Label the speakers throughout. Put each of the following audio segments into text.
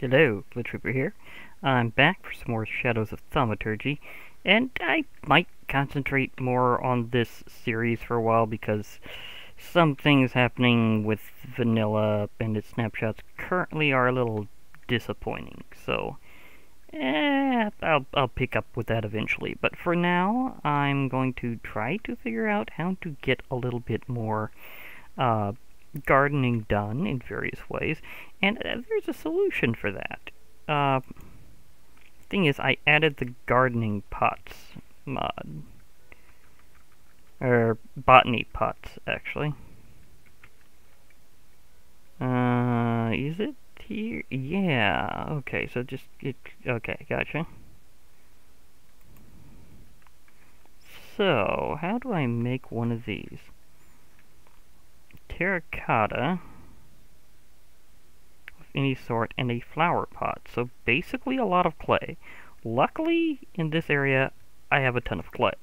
Speaker 1: Hello, Blood Trooper here. I'm back for some more Shadows of Thaumaturgy, and I might concentrate more on this series for a while because some things happening with Vanilla and its snapshots currently are a little disappointing. So, eh, I'll, I'll pick up with that eventually. But for now, I'm going to try to figure out how to get a little bit more uh, gardening done in various ways, and uh, there's a solution for that. Uh, thing is, I added the gardening pots mod. Or botany pots, actually. Uh, is it here? Yeah, okay, so just, it, okay, gotcha. So, how do I make one of these? Terracotta of any sort and a flower pot. So basically a lot of clay. Luckily, in this area, I have a ton of clay.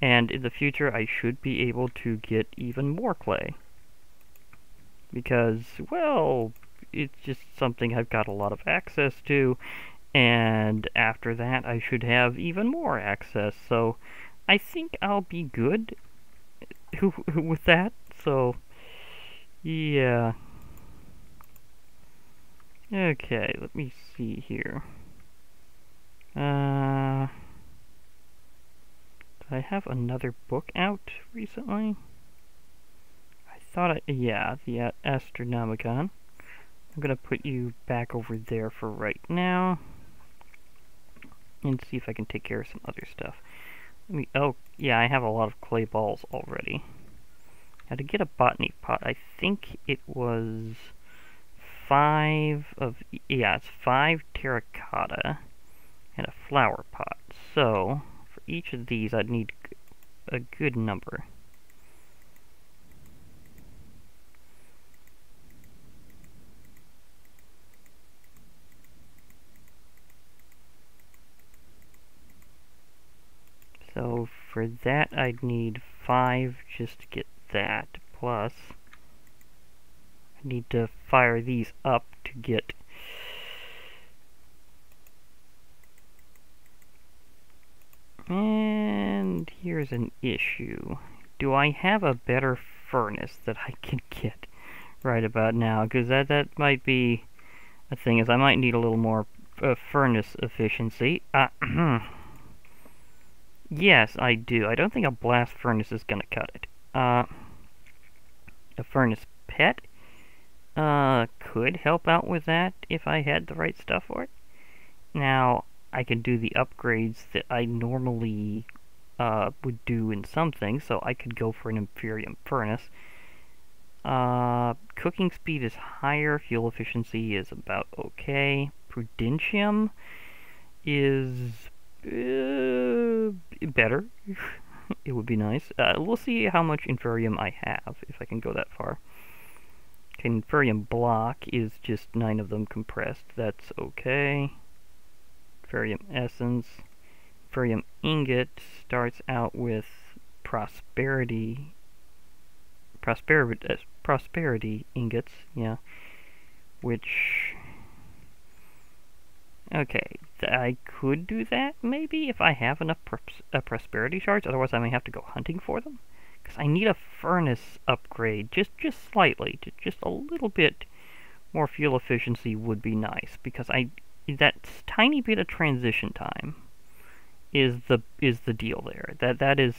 Speaker 1: And in the future, I should be able to get even more clay. Because, well, it's just something I've got a lot of access to. And after that, I should have even more access. So I think I'll be good with that. So yeah. Okay, let me see here. Uh, did I have another book out recently? I thought I, yeah, the Astronomicon. I'm gonna put you back over there for right now. And see if I can take care of some other stuff. Let me, oh, yeah, I have a lot of clay balls already. Now to get a botany pot, I think it was five of, yeah, it's five terracotta and a flower pot. So, for each of these, I'd need a good number. So for that I'd need five just to get that, plus I need to fire these up to get and here's an issue. Do I have a better furnace that I can get right about now? Because that, that might be a thing, is I might need a little more uh, furnace efficiency. Uh, yes, I do. I don't think a blast furnace is going to cut it. Uh, a furnace pet uh, could help out with that if I had the right stuff for it. Now, I can do the upgrades that I normally uh, would do in something, so I could go for an Inferium furnace. Uh, cooking speed is higher, fuel efficiency is about okay. Prudentium is uh, better. it would be nice. Uh, we'll see how much Inferium I have, if I can go that far. Okay, Inferium block is just nine of them compressed. That's okay. Inferium essence. Inferium ingot starts out with prosperity. Prosperity, uh, prosperity ingots, yeah. Which Okay, I could do that, maybe, if I have enough pros uh, prosperity shards, otherwise I may have to go hunting for them. Because I need a furnace upgrade, just, just slightly, just a little bit more fuel efficiency would be nice, because I, that tiny bit of transition time is the, is the deal there. That, that is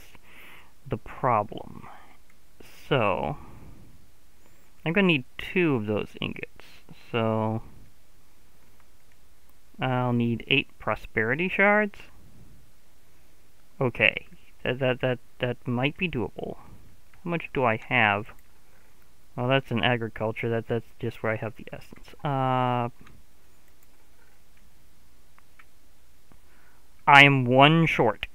Speaker 1: the problem. So, I'm going to need two of those ingots, so... I'll need eight prosperity shards. Okay, that that that that might be doable. How much do I have? Well, that's in agriculture. That that's just where I have the essence. Uh, I am one short.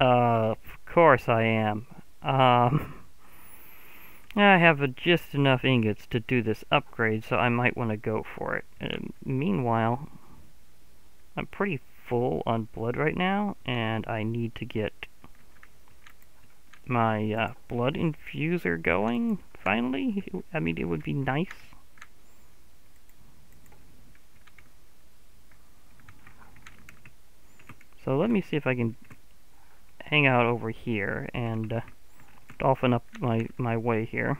Speaker 1: Uh, of course I am. Um, I have just enough ingots to do this upgrade, so I might want to go for it. Uh, meanwhile, I'm pretty full on blood right now, and I need to get my uh, blood infuser going, finally. I mean, it would be nice. So let me see if I can hang out over here and uh, dolphin up my, my way here.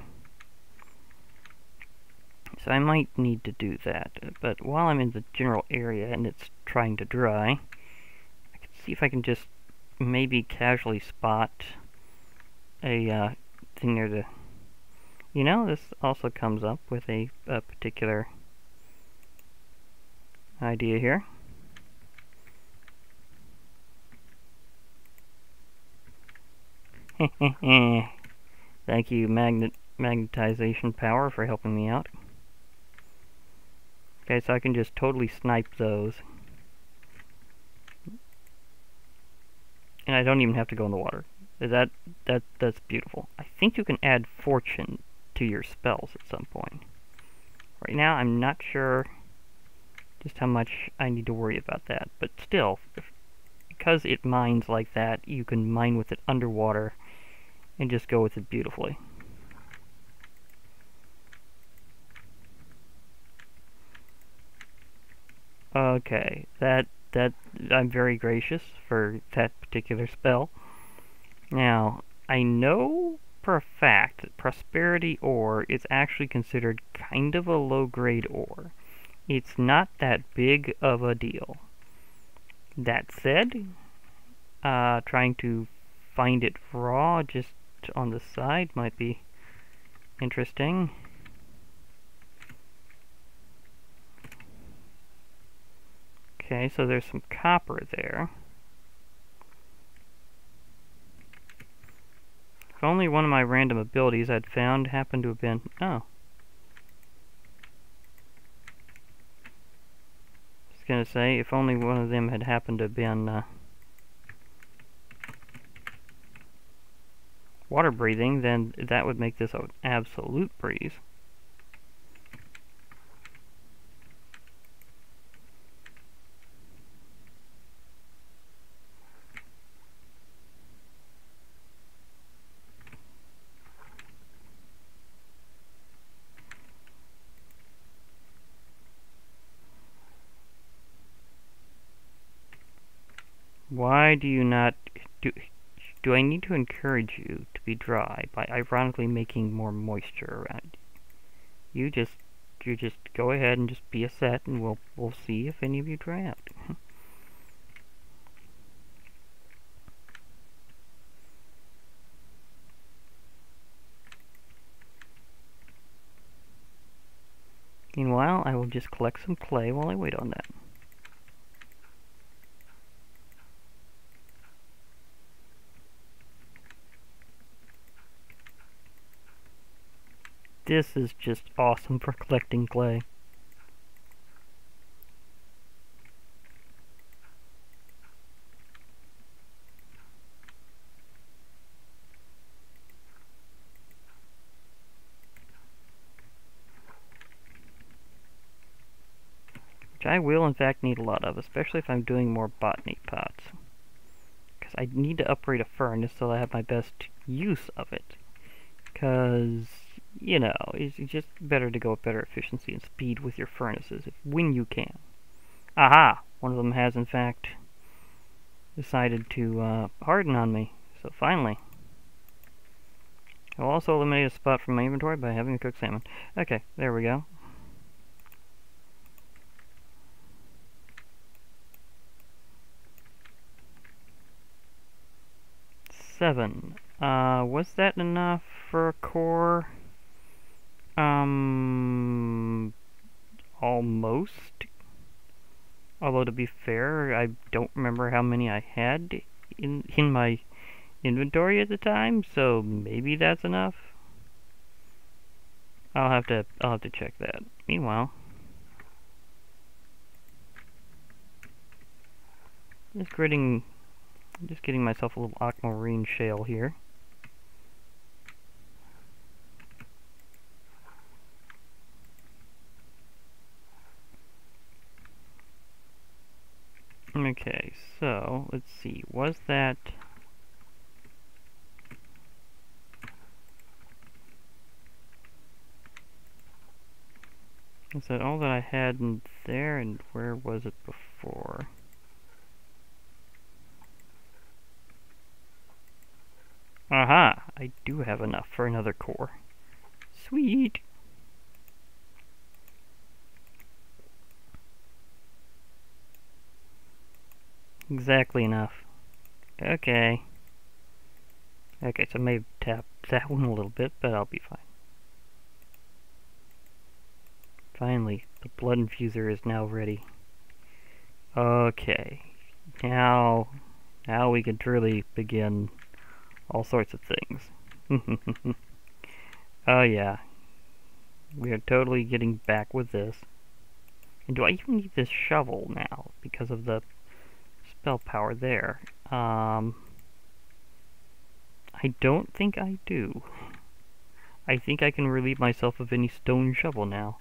Speaker 1: So I might need to do that. But while I'm in the general area and it's trying to dry, I can see if I can just maybe casually spot a uh, thing near the... You know, this also comes up with a, a particular idea here. Thank you, magnet magnetization power, for helping me out. Okay, so I can just totally snipe those. And I don't even have to go in the water. That that that's beautiful. I think you can add fortune to your spells at some point. Right now, I'm not sure just how much I need to worry about that. But still, if, because it mines like that, you can mine with it underwater and just go with it beautifully. Okay, that that I'm very gracious for that particular spell. Now, I know for a fact that prosperity ore is actually considered kind of a low-grade ore. It's not that big of a deal. That said, uh, trying to find it raw just on the side might be interesting. Okay, so there's some copper there. If only one of my random abilities I'd found happened to have been... Oh. Was gonna say, if only one of them had happened to have been... Uh, water breathing, then that would make this an absolute breeze. Why do you not do do I need to encourage you to be dry by ironically making more moisture around you? You just you just go ahead and just be a set and we'll we'll see if any of you dry out. Meanwhile, I will just collect some clay while I wait on that. This is just awesome for collecting clay. Which I will in fact need a lot of, especially if I'm doing more botany pots. Because I need to upgrade a furnace so I have my best use of it. Because you know, it's just better to go with better efficiency and speed with your furnaces if, when you can. Aha! One of them has, in fact, decided to uh, harden on me. So finally. I'll also eliminate a spot from my inventory by having a cooked salmon. Okay, there we go. Seven. Uh, was that enough for a core? Um, almost. Although to be fair, I don't remember how many I had in in my inventory at the time, so maybe that's enough. I'll have to I'll have to check that. Meanwhile, just getting just getting myself a little aquamarine shale here. Okay, so let's see, was that Is that all that I had in there and where was it before? Aha! I do have enough for another core. Sweet! Exactly enough. Okay. Okay, so maybe tap that one a little bit, but I'll be fine. Finally, the blood infuser is now ready. Okay. Now, now we can truly begin all sorts of things. oh yeah. We are totally getting back with this. And do I even need this shovel now because of the spell power there? Um, I don't think I do. I think I can relieve myself of any stone shovel now.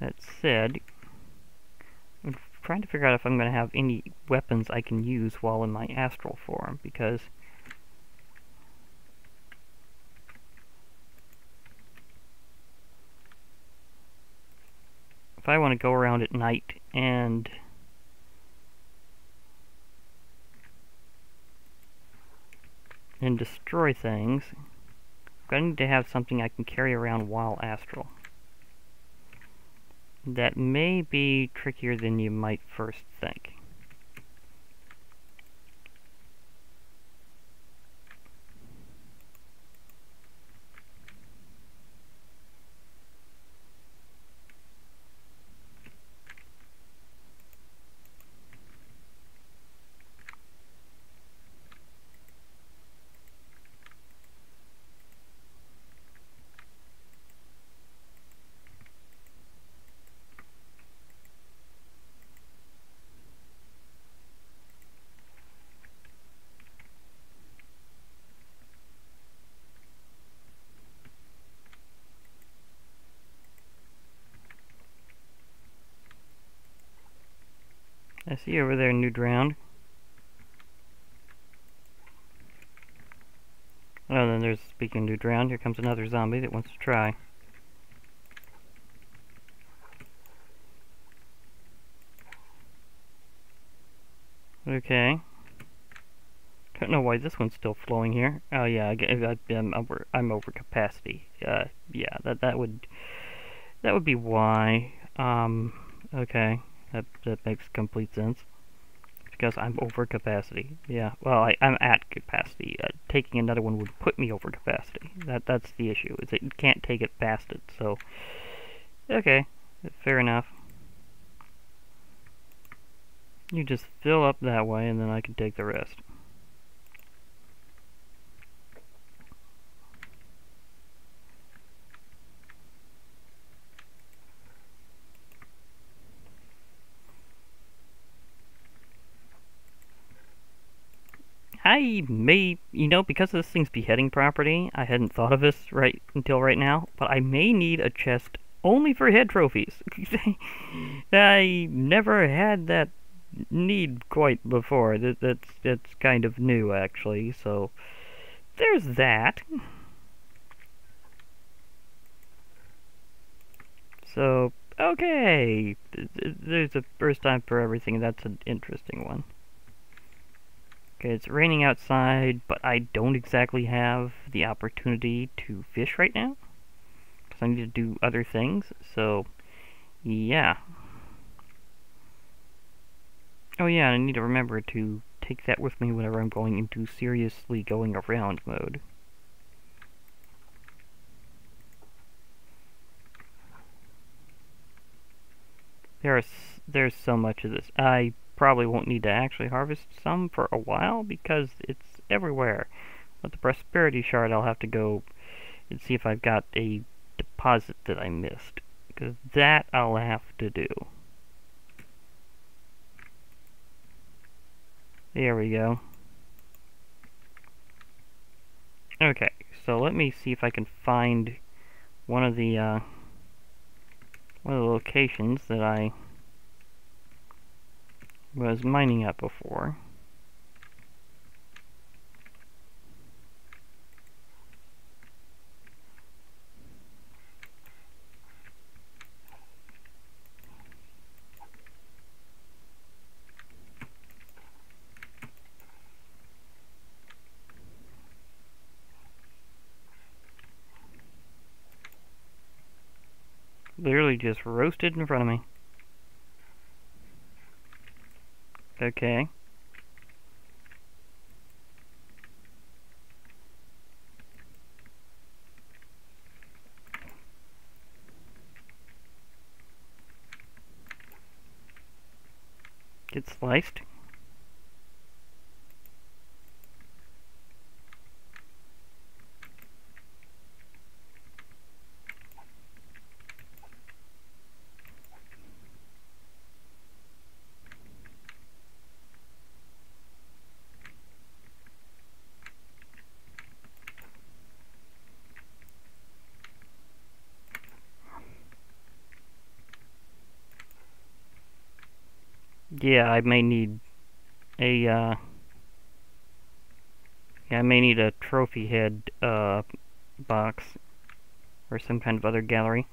Speaker 1: That said, I'm trying to figure out if I'm going to have any weapons I can use while in my astral form, because if I want to go around at night and and destroy things, I'm going to need to have something I can carry around while astral. That may be trickier than you might first think. See over there new drowned. Oh, then there's, speaking new drowned, here comes another zombie that wants to try. Okay. Don't know why this one's still flowing here. Oh yeah, I, I'm over. I'm over capacity. Uh, yeah, that that would that would be why. Um, okay. That, that makes complete sense. Because I'm over capacity. Yeah, well, I, I'm at capacity. Uh, taking another one would put me over capacity. That That's the issue, is it can't take it past it, so... Okay, fair enough. You just fill up that way, and then I can take the rest. I may, you know, because this thing's beheading property, I hadn't thought of this right until right now, but I may need a chest only for head trophies. I never had that need quite before. That, that's, that's kind of new, actually, so there's that. So, okay, there's a first time for everything, that's an interesting one. It's raining outside, but I don't exactly have the opportunity to fish right now. Because I need to do other things, so, yeah. Oh yeah, I need to remember to take that with me whenever I'm going into seriously going around mode. There's there's so much of this. I probably won't need to actually harvest some for a while because it's everywhere. With the prosperity shard I'll have to go and see if I've got a deposit that I missed. Because that I'll have to do. There we go. Okay, so let me see if I can find one of the uh, one of the locations that I was mining up before. Literally just roasted in front of me. Okay. Get sliced. Yeah, I may need a, uh, yeah, I may need a trophy head, uh, box, or some kind of other gallery,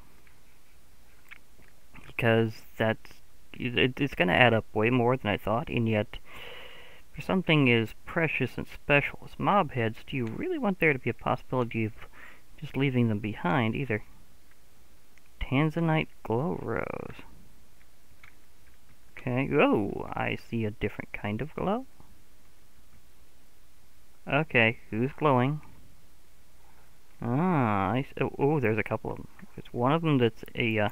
Speaker 1: because that's, it, it's gonna add up way more than I thought, and yet, for something as precious and special as mob heads, do you really want there to be a possibility of just leaving them behind, either? Tanzanite glow rose. Okay, oh, I see a different kind of glow. Okay, who's glowing? Ah, I oh, oh, there's a couple of them. There's one of them that's a, uh,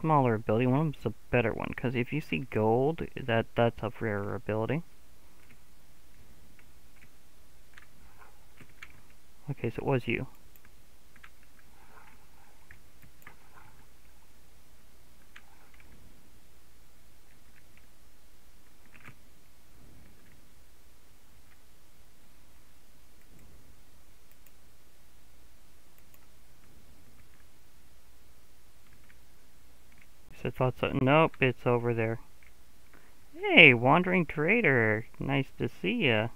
Speaker 1: smaller ability, one of them's a better one, because if you see gold, that that's a rarer ability. Okay, so it was you. Thought so. Nope, it's over there. Hey, Wandering Trader. Nice to see ya.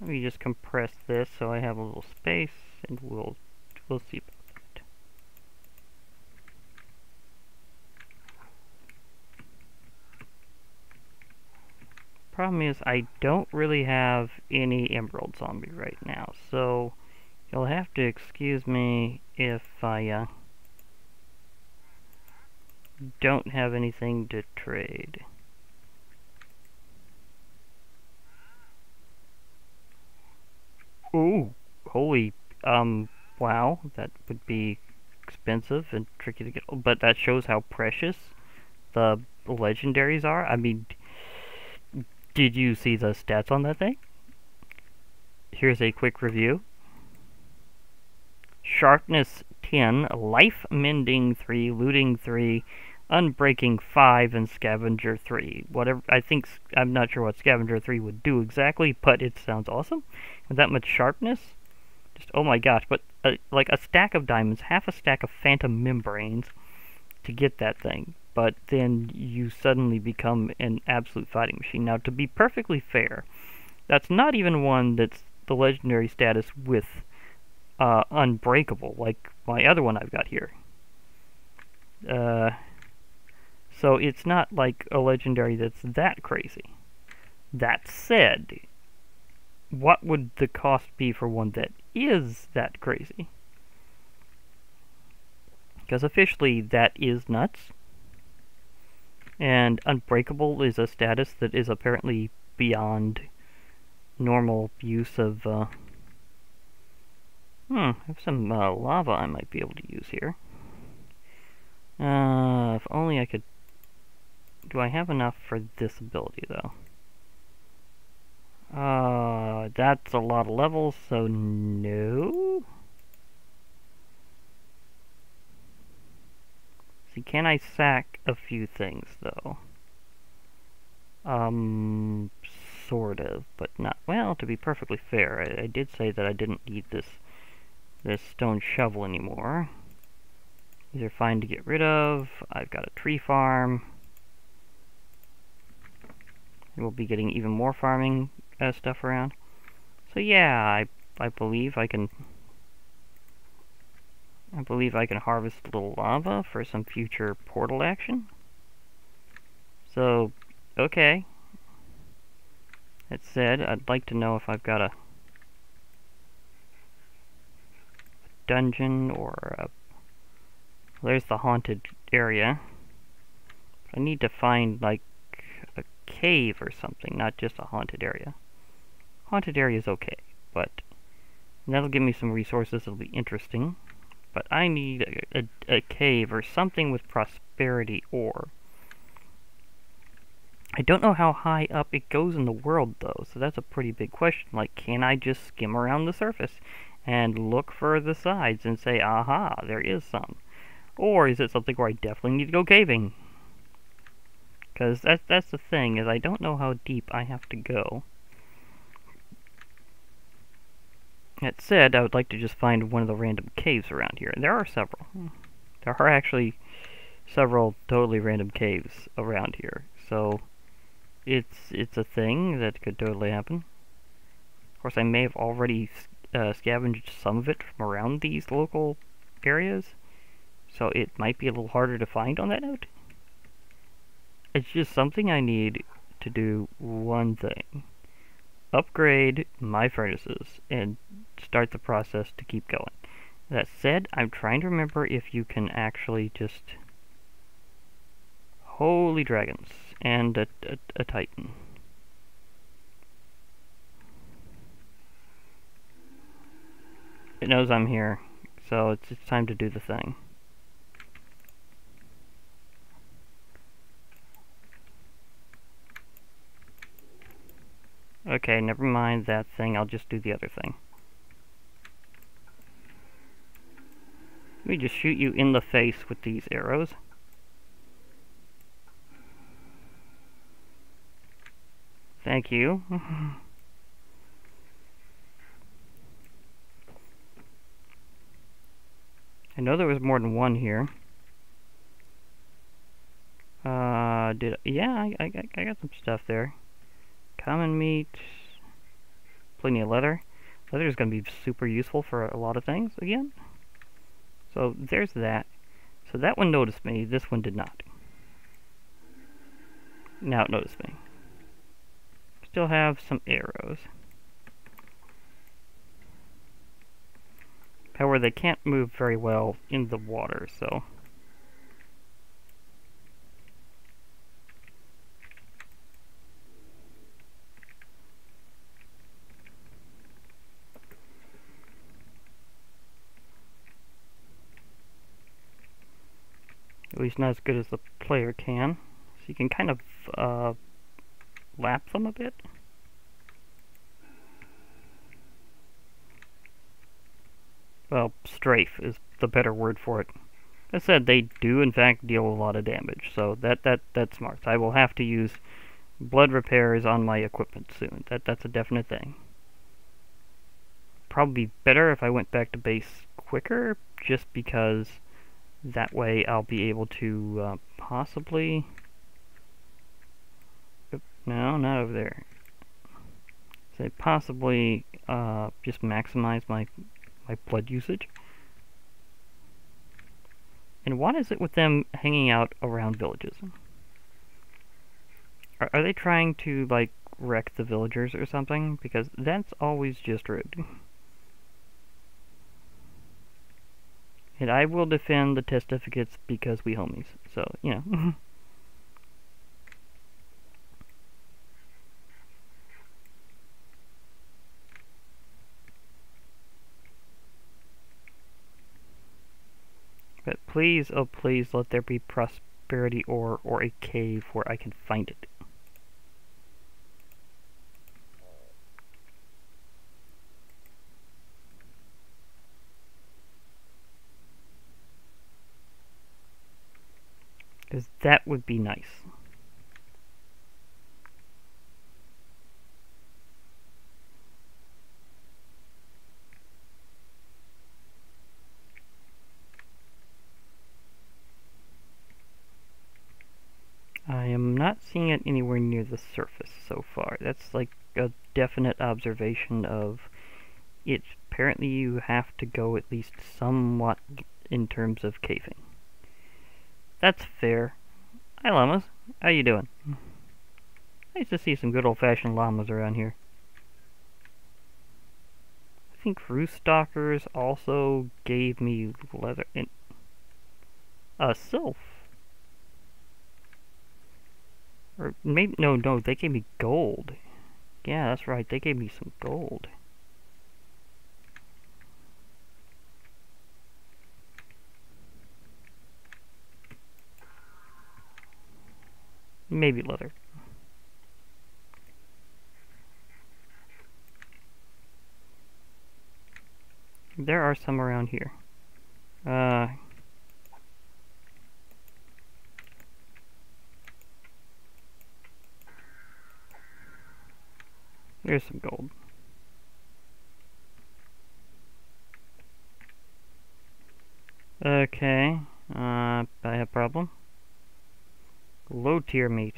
Speaker 1: Let me just compress this so I have a little space, and we'll we'll see about that. Problem is, I don't really have any emeralds on me right now, so you'll have to excuse me if I uh, don't have anything to trade. Ooh, holy, um, wow, that would be expensive and tricky to get, but that shows how precious the legendaries are. I mean, did you see the stats on that thing? Here's a quick review. Sharpness 10, Life Mending 3, Looting 3, Unbreaking 5 and Scavenger 3. Whatever, I think, I'm not sure what Scavenger 3 would do exactly, but it sounds awesome. With that much sharpness, just, oh my gosh, but uh, like a stack of diamonds, half a stack of phantom membranes to get that thing. But then you suddenly become an absolute fighting machine. Now, to be perfectly fair, that's not even one that's the legendary status with uh, Unbreakable, like my other one I've got here. Uh, so it's not like a legendary that's that crazy. That said, what would the cost be for one that is that crazy? Because officially that is nuts. And Unbreakable is a status that is apparently beyond normal use of... Uh, hmm, I have some uh, lava I might be able to use here. Uh, if only I could do I have enough for this ability, though? Uh, that's a lot of levels, so no? See, can I sack a few things, though? Um, sort of, but not... Well, to be perfectly fair, I, I did say that I didn't need this, this stone shovel anymore. These are fine to get rid of. I've got a tree farm. We'll be getting even more farming uh, stuff around. So yeah, I I believe I can I believe I can harvest a little lava for some future portal action. So, okay. That said, I'd like to know if I've got a dungeon or a... There's the haunted area. I need to find, like, cave or something, not just a haunted area. Haunted area is okay, but that'll give me some resources that'll be interesting. But I need a, a, a cave or something with prosperity ore. I don't know how high up it goes in the world, though, so that's a pretty big question. Like, can I just skim around the surface and look for the sides and say, aha, there is some? Or is it something where I definitely need to go caving? Because that's, that's the thing, is I don't know how deep I have to go. That said, I would like to just find one of the random caves around here. And there are several. There are actually several totally random caves around here. So, it's it's a thing that could totally happen. Of course, I may have already uh, scavenged some of it from around these local areas. So it might be a little harder to find on that note. It's just something I need to do one thing. Upgrade my furnaces and start the process to keep going. That said, I'm trying to remember if you can actually just... Holy dragons. And a, a, a titan. It knows I'm here, so it's, it's time to do the thing. Okay, never mind that thing, I'll just do the other thing. Let me just shoot you in the face with these arrows. Thank you. I know there was more than one here. Uh, did yeah, I, I, I got some stuff there. Common meat, plenty of leather. Leather is going to be super useful for a lot of things again. So there's that. So that one noticed me, this one did not. Now it noticed me. Still have some arrows. However, they can't move very well in the water, so... At least not as good as the player can. So you can kind of uh, lap them a bit. Well, strafe is the better word for it. As said, they do in fact deal a lot of damage, so that that that's smart. I will have to use blood repairs on my equipment soon. That that's a definite thing. Probably better if I went back to base quicker, just because that way I'll be able to uh, possibly... No, not over there. Say possibly uh, just maximize my my blood usage. And what is it with them hanging out around villages? Are, are they trying to, like, wreck the villagers or something? Because that's always just rude. And I will defend the testificates because we homies. So, you know. but please, oh please, let there be prosperity or or a cave where I can find it. Because that would be nice. I am not seeing it anywhere near the surface so far. That's like a definite observation of it. Apparently you have to go at least somewhat in terms of caving. That's fair. Hi, llamas. How you doing? Nice to see some good old-fashioned llamas around here. I think roost stalkers also gave me leather and uh sylph. Or maybe no no they gave me gold. Yeah, that's right, they gave me some gold. Maybe leather. There are some around here. Uh, here's some gold. Okay, uh, I have a problem. Low tier meat.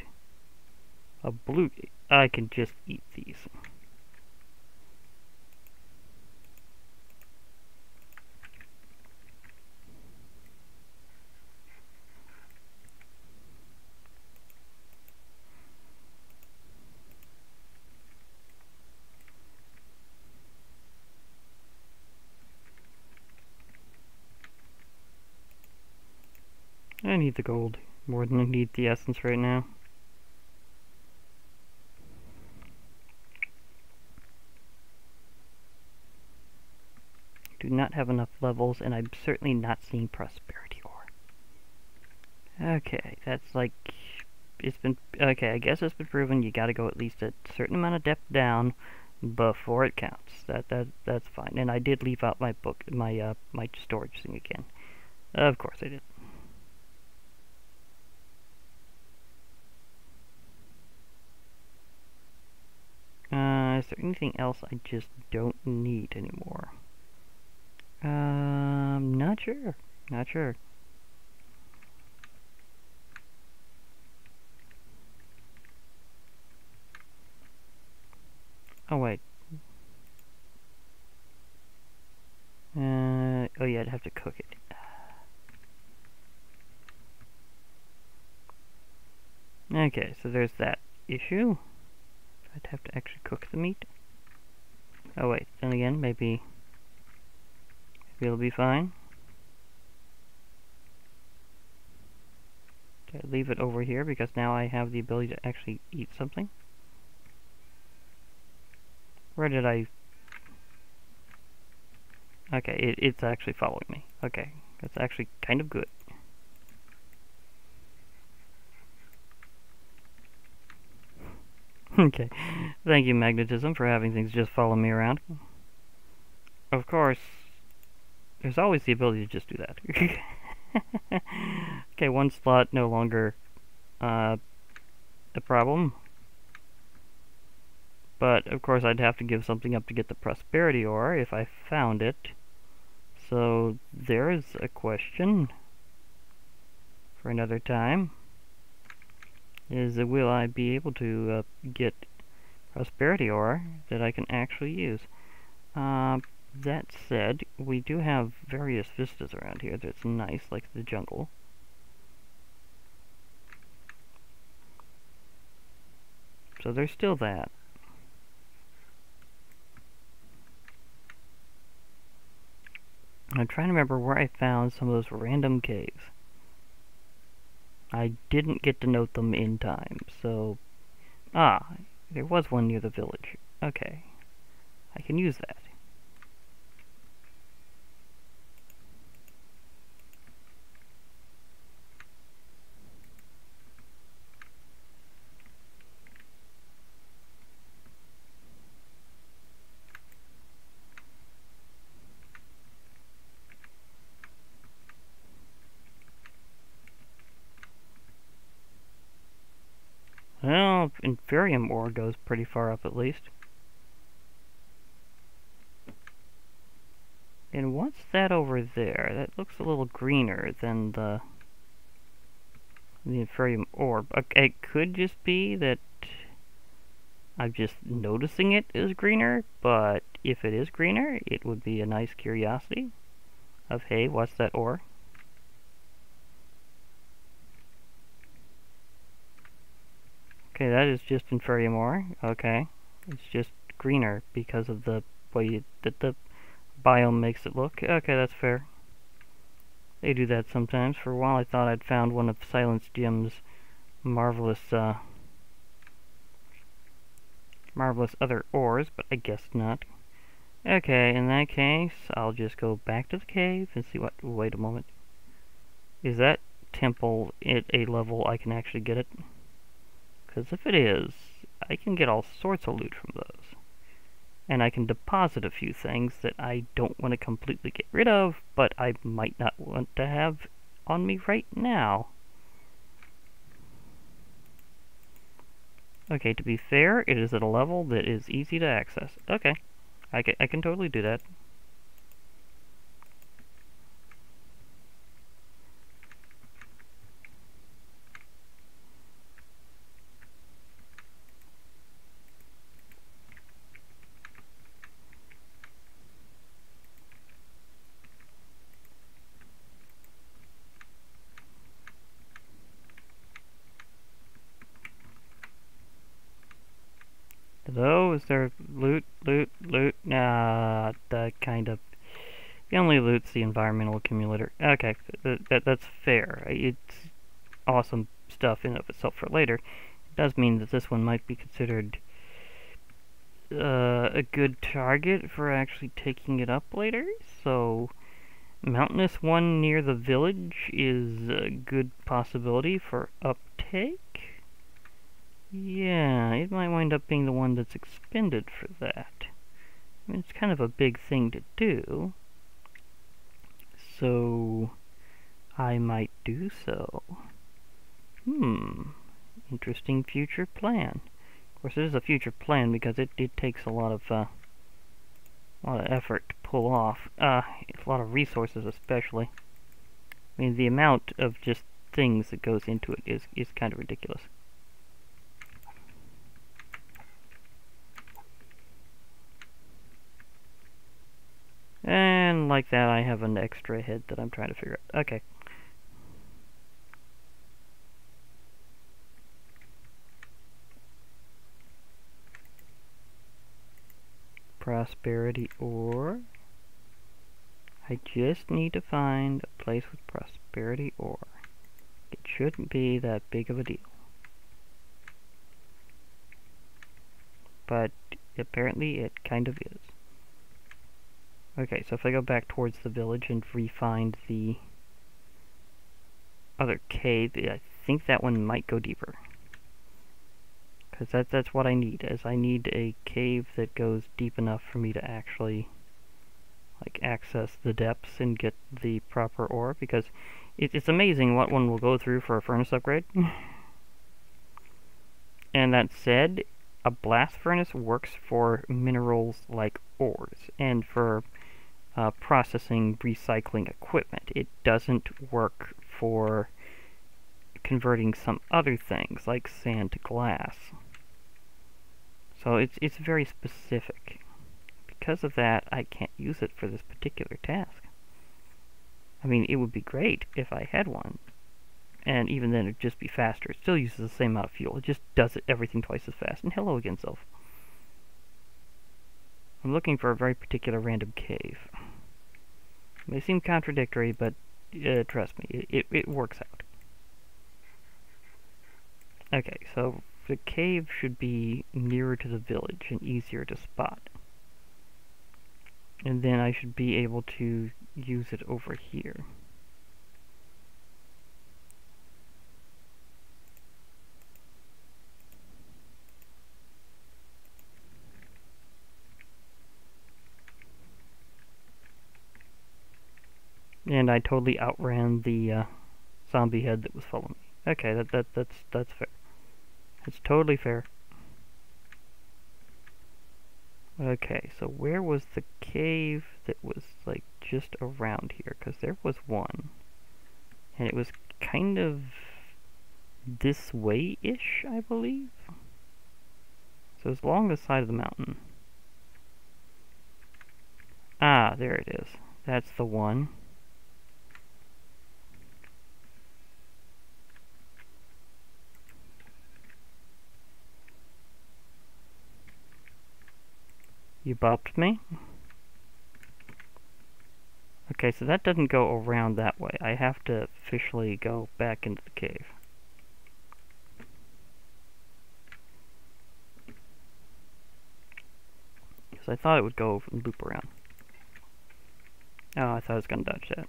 Speaker 1: A blue, I can just eat these. I need the gold more than I need the essence right now. Do not have enough levels, and I'm certainly not seeing prosperity ore. Okay, that's like it's been okay. I guess it's been proven. You got to go at least a certain amount of depth down before it counts. That that that's fine. And I did leave out my book, my uh, my storage thing again. Of course I did. Uh, is there anything else I just don't need anymore? Um, not sure. Not sure. Oh, wait. Uh, oh yeah, I'd have to cook it. Okay, so there's that issue. Have to actually cook the meat. Oh wait, then again, maybe, maybe it'll be fine. Okay, leave it over here because now I have the ability to actually eat something. Where did I... Okay, it, it's actually following me. Okay, that's actually kind of good. okay. Thank you, magnetism, for having things just follow me around. Of course, there's always the ability to just do that. okay, one slot no longer uh, a problem. But, of course, I'd have to give something up to get the prosperity ore if I found it. So, there's a question for another time is will I be able to uh, get prosperity ore that I can actually use. Uh, that said, we do have various vistas around here that's nice, like the jungle. So there's still that. I'm trying to remember where I found some of those random caves. I didn't get to note them in time, so... Ah, there was one near the village. Okay. I can use that. Inferium ore goes pretty far up at least. And what's that over there? That looks a little greener than the the Inferium ore. It could just be that I'm just noticing it is greener, but if it is greener, it would be a nice curiosity of, hey, what's that ore? Okay, that is just inferior. Okay. It's just greener because of the way you, the, the biome makes it look. Okay, that's fair. They do that sometimes. For a while I thought I'd found one of Silent Gem's marvelous, uh, marvelous other ores, but I guess not. Okay, in that case, I'll just go back to the cave and see what... Wait a moment. Is that temple at a level I can actually get it? Because if it is, I can get all sorts of loot from those. And I can deposit a few things that I don't want to completely get rid of, but I might not want to have on me right now. Okay, to be fair, it is at a level that is easy to access. Okay, I can, I can totally do that. Hello, is there loot, loot, loot? Nah, that kind of... The only loot's the environmental accumulator. Okay, that, that, that's fair. It's awesome stuff in of itself for later. It does mean that this one might be considered uh, a good target for actually taking it up later, so... Mountainous one near the village is a good possibility for uptake. Yeah, it might wind up being the one that's expended for that. I mean, it's kind of a big thing to do. So, I might do so. Hmm, interesting future plan. Of course, it is a future plan because it, it takes a lot of, uh, a lot of effort to pull off. Uh, a lot of resources especially. I mean, the amount of just things that goes into it is, is kind of ridiculous. And like that, I have an extra head that I'm trying to figure out. Okay. Prosperity ore. I just need to find a place with prosperity ore. It shouldn't be that big of a deal. But apparently it kind of is. Okay, so if I go back towards the village and re-find the other cave, I think that one might go deeper. Because that, that's what I need, is I need a cave that goes deep enough for me to actually like access the depths and get the proper ore, because it, it's amazing what one will go through for a furnace upgrade. and that said, a blast furnace works for minerals like ores, and for uh, processing recycling equipment. It doesn't work for converting some other things like sand to glass. So it's it's very specific. Because of that, I can't use it for this particular task. I mean, it would be great if I had one. And even then, it'd just be faster. It still uses the same amount of fuel. It just does it everything twice as fast. And hello again, self. I'm looking for a very particular random cave. It may seem contradictory, but uh, trust me, it, it works out. Okay, so the cave should be nearer to the village and easier to spot. And then I should be able to use it over here. And I totally outran the uh, zombie head that was following me. Okay, that that that's that's fair. It's totally fair. Okay, so where was the cave that was like just around here? Because there was one. And it was kind of this way-ish, I believe. So it's along the side of the mountain. Ah, there it is. That's the one. You bopped me? Okay, so that doesn't go around that way. I have to officially go back into the cave. Because I thought it would go and loop around. Oh, I thought I was going to dodge that.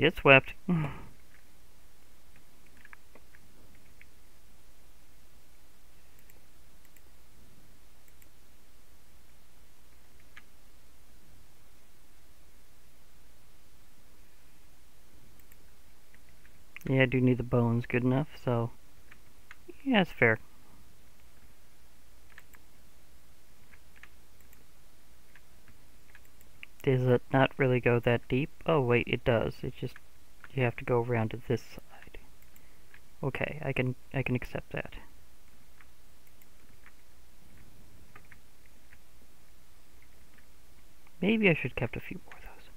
Speaker 1: Get swept. yeah, I do need the bones good enough, so yeah, it's fair. Does it not really go that deep? Oh wait, it does. It just you have to go around to this side. Okay, I can I can accept that. Maybe I should have kept a few more of those.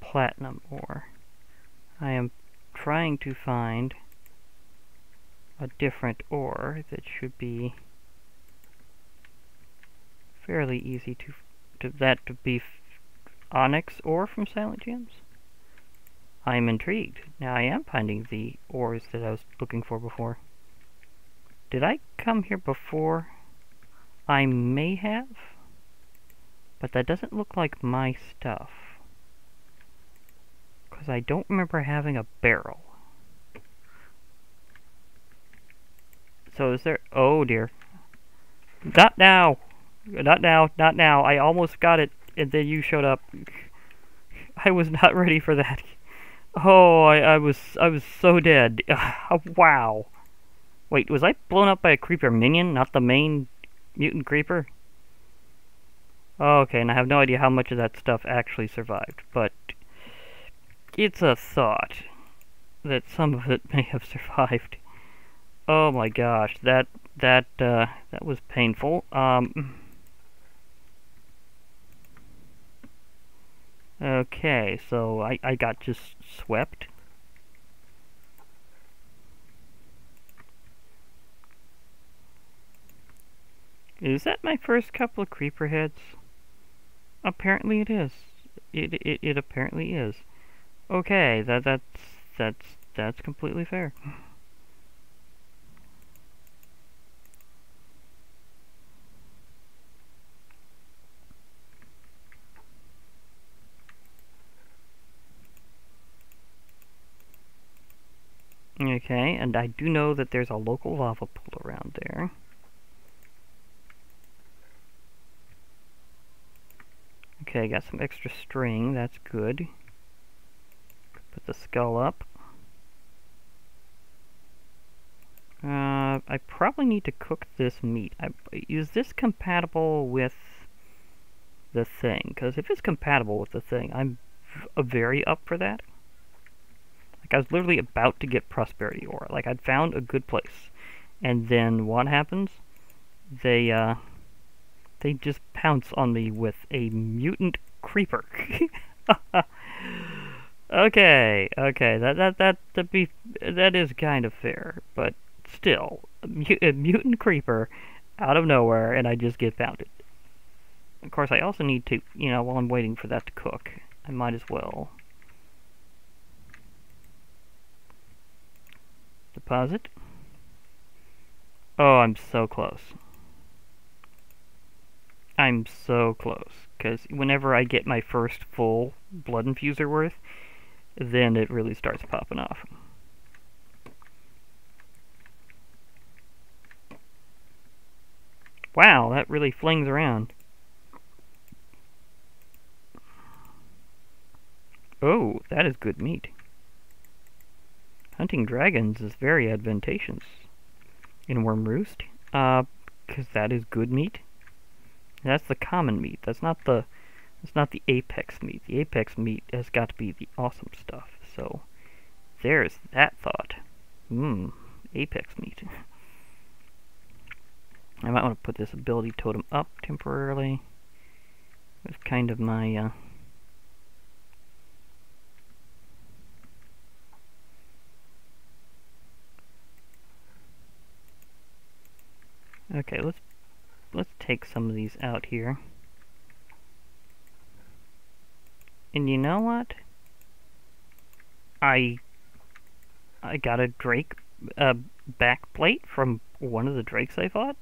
Speaker 1: Platinum ore. I am trying to find a different ore that should be fairly easy to, to that to be onyx ore from Silent Gems. I am intrigued. Now I am finding the ores that I was looking for before. Did I come here before? I may have, but that doesn't look like my stuff. Because I don't remember having a barrel. So is there... Oh, dear. Not now! Not now, not now. I almost got it, and then you showed up. I was not ready for that. Oh, I, I was I was so dead. Oh, wow. Wait, was I blown up by a creeper minion, not the main mutant creeper? Okay, and I have no idea how much of that stuff actually survived, but it's a thought that some of it may have survived. Oh my gosh, that that uh, that was painful. Um, okay, so I I got just swept. Is that my first couple of creeper heads? Apparently it is. It it it apparently is. Okay, that that's that's that's completely fair. Okay, and I do know that there's a local lava pool around there. Okay, got some extra string, that's good. Put the skull up. Uh, I probably need to cook this meat. I, is this compatible with the thing? Because if it's compatible with the thing, I'm very up for that. I was literally about to get prosperity ore. Like, I'd found a good place. And then what happens? They, uh, they just pounce on me with a mutant creeper. okay, okay, that, that, that, that be, that is kind of fair, but still, a, mu a mutant creeper out of nowhere, and I just get pounded. Of course, I also need to, you know, while I'm waiting for that to cook, I might as well Deposit. Oh, I'm so close. I'm so close. Because whenever I get my first full blood infuser worth, then it really starts popping off. Wow, that really flings around. Oh, that is good meat. Hunting dragons is very advantageous in, Wyrmroost. uh, because that is good meat. That's the common meat. That's not the It's not the apex meat. The apex meat has got to be the awesome stuff. So, there's that thought. Mmm, apex meat. I might want to put this ability totem up temporarily. It's kind of my, uh, Okay, let's let's take some of these out here. And you know what? I I got a Drake uh, back plate from one of the Drakes I fought,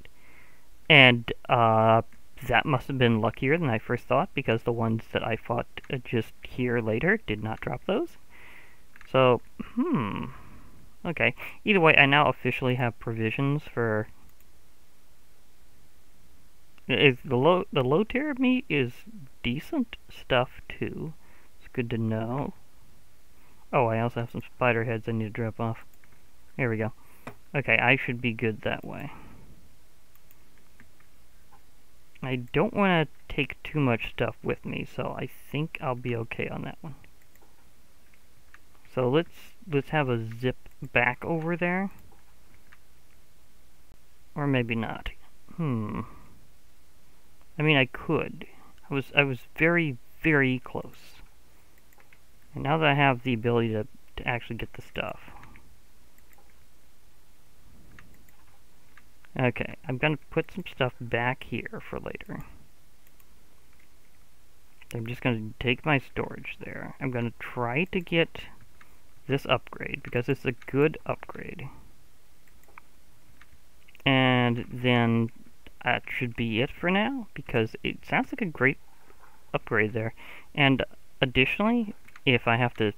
Speaker 1: and uh, that must have been luckier than I first thought because the ones that I fought uh, just here later did not drop those. So, hmm. Okay. Either way, I now officially have provisions for is the low the low tier meat is decent stuff too. It's good to know. Oh, I also have some spider heads I need to drop off. There we go. Okay, I should be good that way. I don't want to take too much stuff with me, so I think I'll be okay on that one. So let's let's have a zip back over there. Or maybe not. Hmm. I mean, I could. I was I was very, very close. And now that I have the ability to, to actually get the stuff. Okay, I'm going to put some stuff back here for later. I'm just going to take my storage there. I'm going to try to get this upgrade, because it's a good upgrade. And then that should be it for now, because it sounds like a great upgrade there. And additionally, if I have to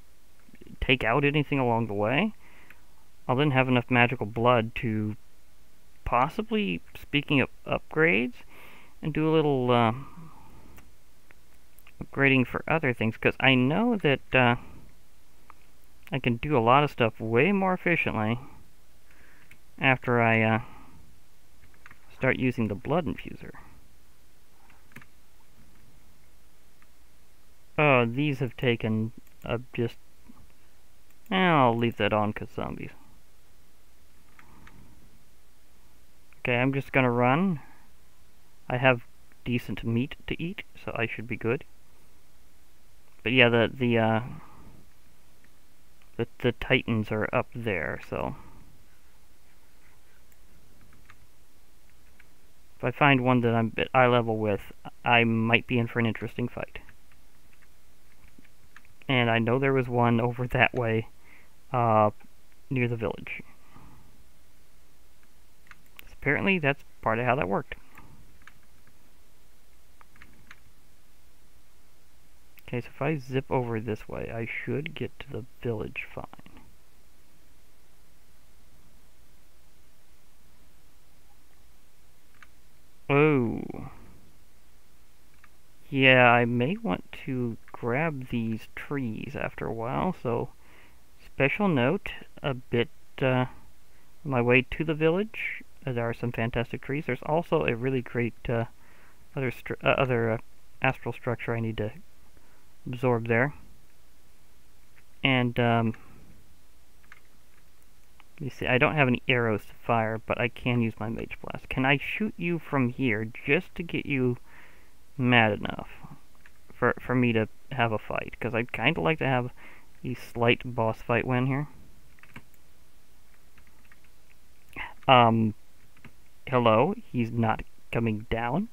Speaker 1: take out anything along the way, I'll then have enough magical blood to possibly, speaking of upgrades, and do a little uh, upgrading for other things, because I know that uh, I can do a lot of stuff way more efficiently after I uh, start using the blood infuser. Oh, these have taken uh, just... Eh, I'll leave that on because zombies. Okay, I'm just gonna run. I have decent meat to eat, so I should be good. But yeah, the the uh, the the titans are up there, so If I find one that I'm at eye level with, I might be in for an interesting fight. And I know there was one over that way, uh, near the village. So apparently that's part of how that worked. Okay, so if I zip over this way, I should get to the village fine. Oh. Yeah, I may want to grab these trees after a while, so special note, a bit uh, on my way to the village, uh, there are some fantastic trees. There's also a really great uh, other uh, other uh, astral structure I need to absorb there. And um, you see, I don't have any arrows to fire, but I can use my Mage Blast. Can I shoot you from here just to get you mad enough for, for me to have a fight? Because I'd kind of like to have a slight boss fight win here. Um, hello? He's not coming down?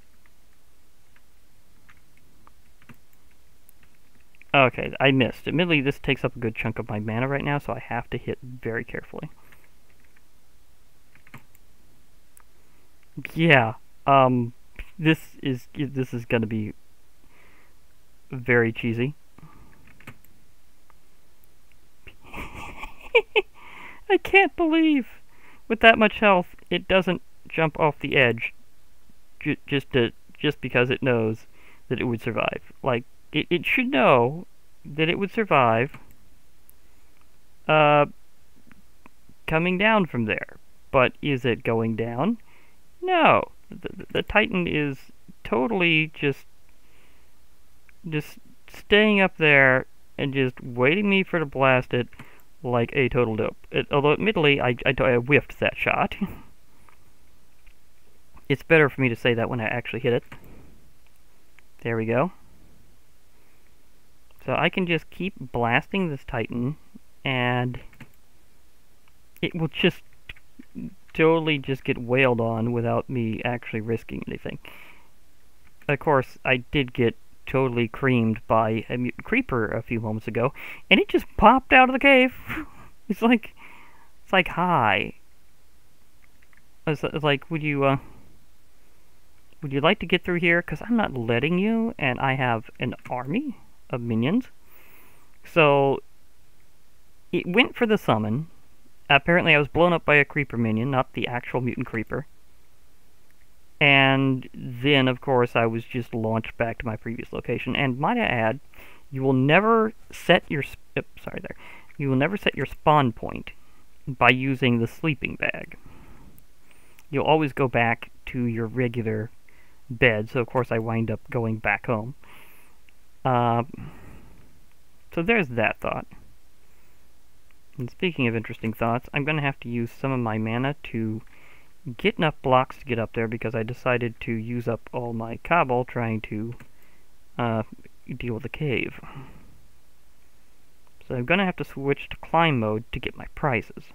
Speaker 1: Okay, I missed. Admittedly, this takes up a good chunk of my mana right now, so I have to hit very carefully. Yeah. Um, this is this is gonna be very cheesy. I can't believe with that much health it doesn't jump off the edge just to just because it knows that it would survive. Like it, it should know that it would survive uh coming down from there. But is it going down? No, the, the Titan is totally just just staying up there and just waiting me for to blast it like a total dope. It, although admittedly, I, I, I whiffed that shot. it's better for me to say that when I actually hit it. There we go. So I can just keep blasting this Titan, and it will just totally just get wailed on without me actually risking anything. Of course, I did get totally creamed by a mutant creeper a few moments ago, and it just popped out of the cave. it's like, it's like, hi. It's, like, would you, uh, would you like to get through here? Because I'm not letting you, and I have an army of minions. So, it went for the summon. Apparently I was blown up by a creeper minion, not the actual mutant creeper. And then, of course, I was just launched back to my previous location. And might I add, you will never set your... sorry there. You will never set your spawn point by using the sleeping bag. You'll always go back to your regular bed, so of course I wind up going back home. Uh, so there's that thought. And speaking of interesting thoughts, I'm going to have to use some of my mana to get enough blocks to get up there because I decided to use up all my cobble trying to uh, deal with the cave. So I'm going to have to switch to climb mode to get my prizes.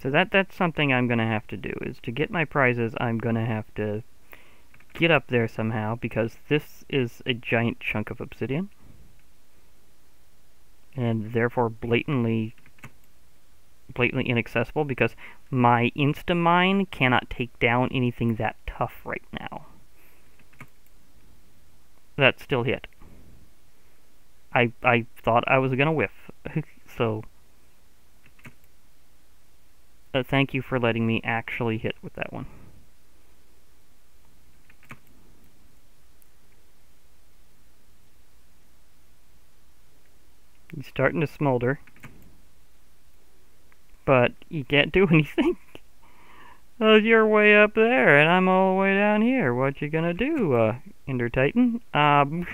Speaker 1: So that that's something I'm going to have to do, is to get my prizes I'm going to have to get up there somehow because this is a giant chunk of obsidian and therefore blatantly blatantly inaccessible because my Instamine cannot take down anything that tough right now. That still hit. I I thought I was gonna whiff, so uh, thank you for letting me actually hit with that one. He's starting to smolder but you can't do anything. Well, you're way up there, and I'm all the way down here. What you gonna do, uh, Ender Titan? Um,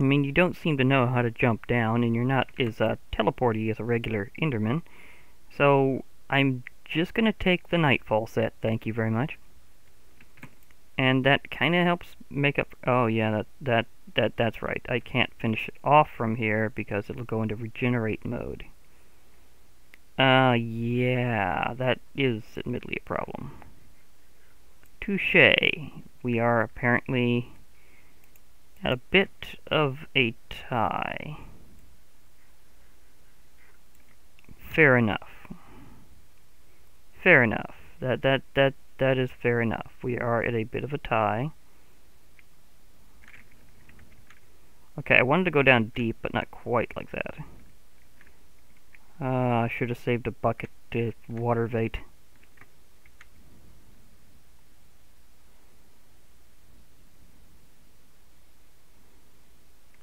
Speaker 1: I mean, you don't seem to know how to jump down, and you're not as uh, teleporty as a regular Enderman. So, I'm just gonna take the Nightfall set, thank you very much. And that kinda helps make up... Oh, yeah, that, that that that's right. I can't finish it off from here because it'll go into regenerate mode. Uh, yeah, that is admittedly a problem. Touche. We are apparently at a bit of a tie. Fair enough. Fair enough. That that that that is fair enough. We are at a bit of a tie. Okay, I wanted to go down deep, but not quite like that. Uh, I should have saved a bucket to water vate.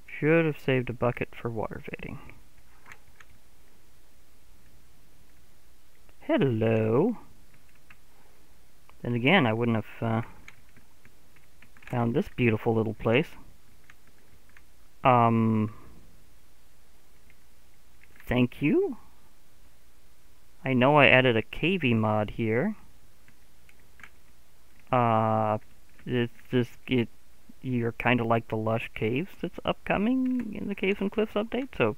Speaker 1: Should have saved a bucket for water vating. Hello. Then again, I wouldn't have uh, found this beautiful little place. Um, thank you. I know I added a KV mod here. Uh, it's just, it, you're kind of like the Lush Caves that's upcoming in the Caves and Cliffs update, so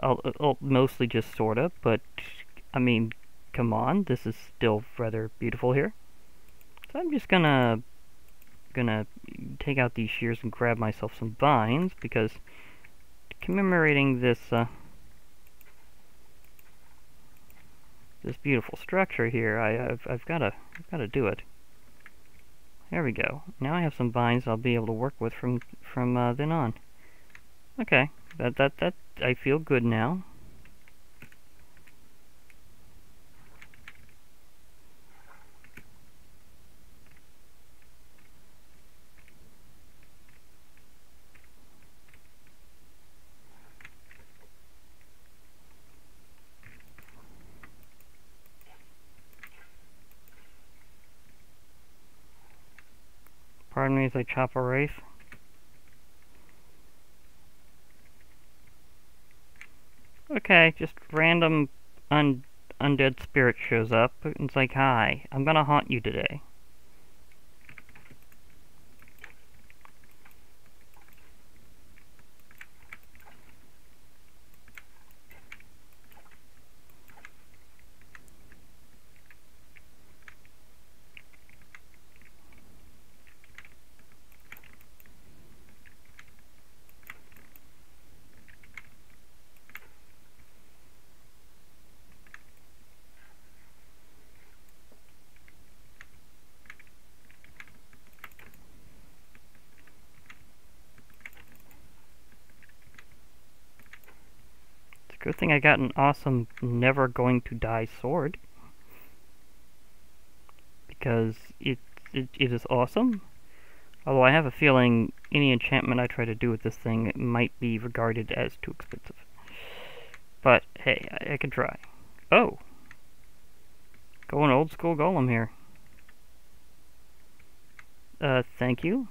Speaker 1: I'll, I'll mostly just sorta, but I mean, come on, this is still rather beautiful here. So I'm just gonna gonna take out these shears and grab myself some vines because commemorating this uh, this beautiful structure here, I, have I've got to I've got to do it. There we go. Now I have some vines I'll be able to work with from from uh, then on. Okay, that that that I feel good now. As I chop a wraith. Okay, just random un undead spirit shows up. and It's like, hi, I'm gonna haunt you today. Good thing I got an awesome never going to die sword. Because it, it, it is awesome. Although I have a feeling any enchantment I try to do with this thing might be regarded as too expensive. But hey, I, I can try. Oh! Going old school golem here. Uh, thank you.